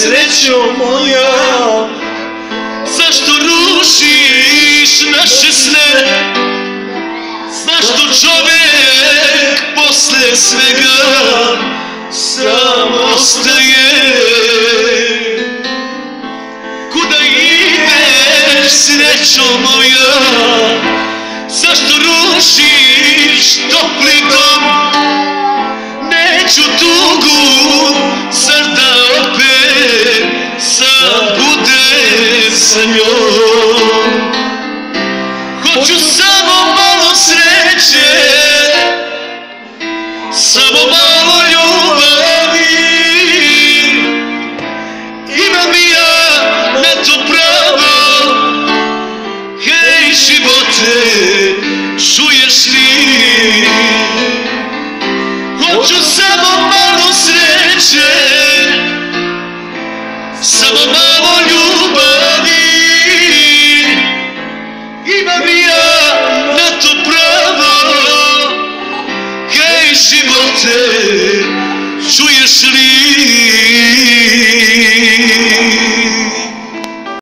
srećo moja Zašto rušiš naše sne? Zašto čovjek posle svega Sam ostaje? Kuda ideš srećo moja? Zašto rušiš topli dom? Neću tugu Zar sa Hoću samo malo sreće Samo malo ljubavi. Imam i ja na to pravo. Hej živote, čuješ li? Hoću samo nabija na to pravo Hej živote, čuješ li?